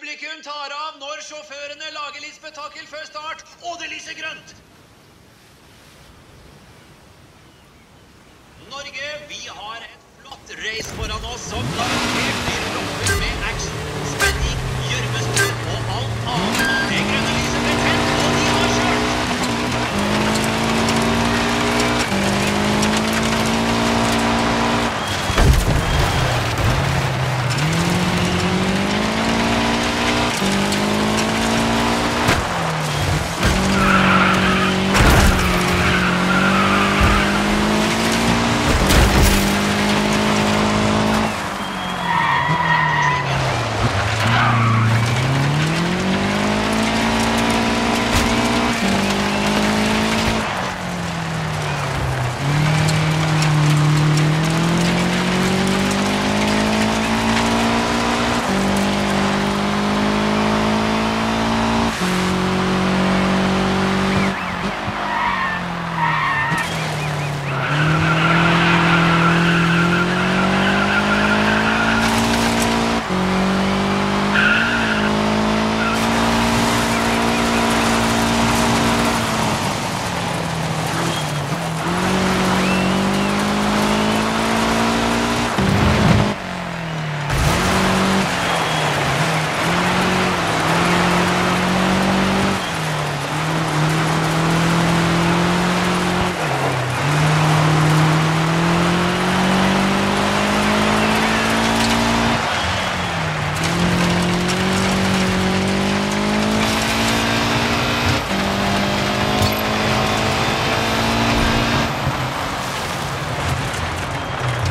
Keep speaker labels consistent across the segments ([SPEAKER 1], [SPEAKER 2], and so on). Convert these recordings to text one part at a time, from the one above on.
[SPEAKER 1] Publikum tar av når sjåførene lager litt spetakkel før start, og det lyser grønt. Norge, vi har et flott race foran oss som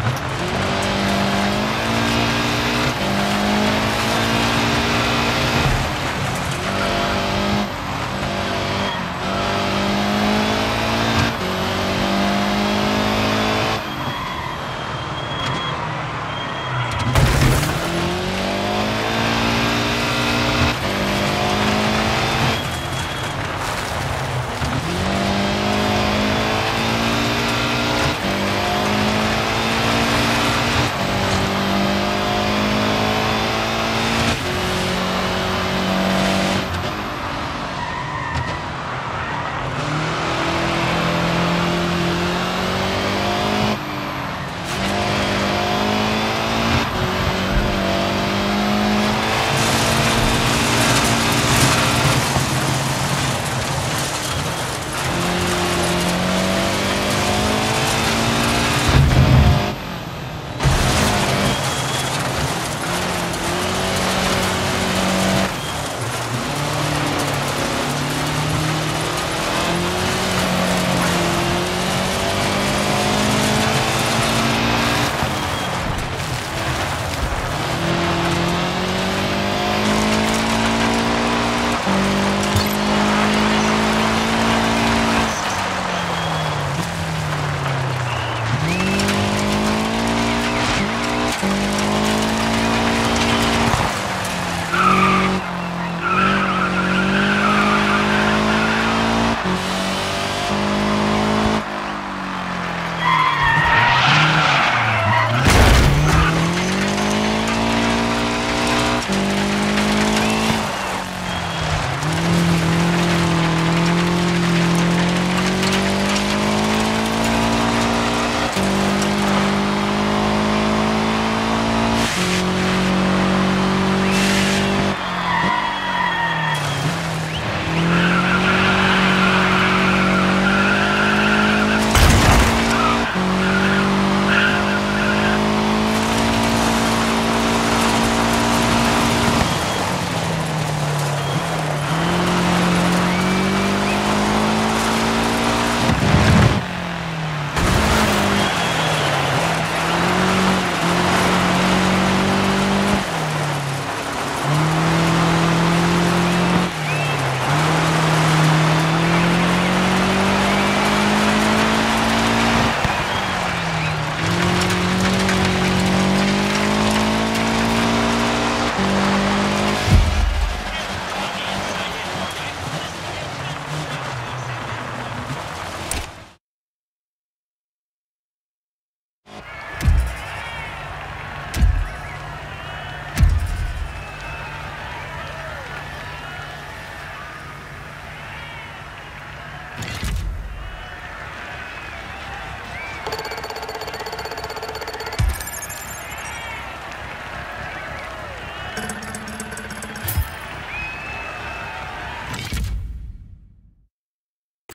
[SPEAKER 1] Yeah.